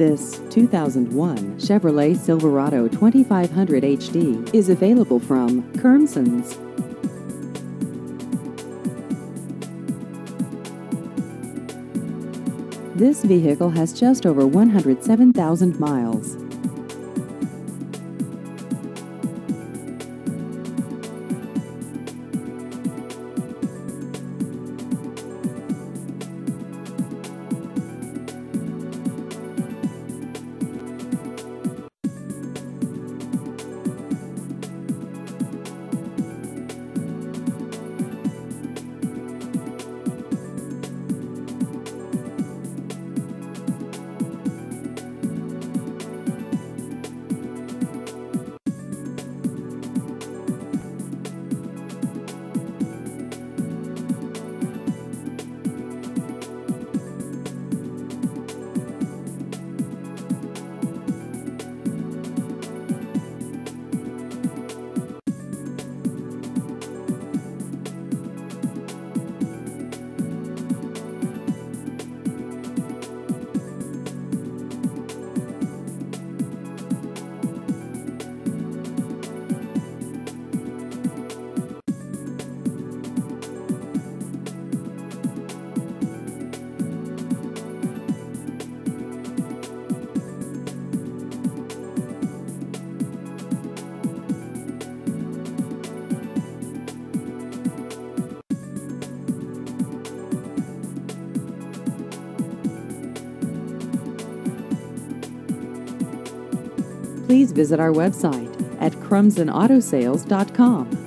This 2001 Chevrolet Silverado 2500 HD is available from Curmson's. This vehicle has just over 107,000 miles. Please visit our website at curmsonautosales.com.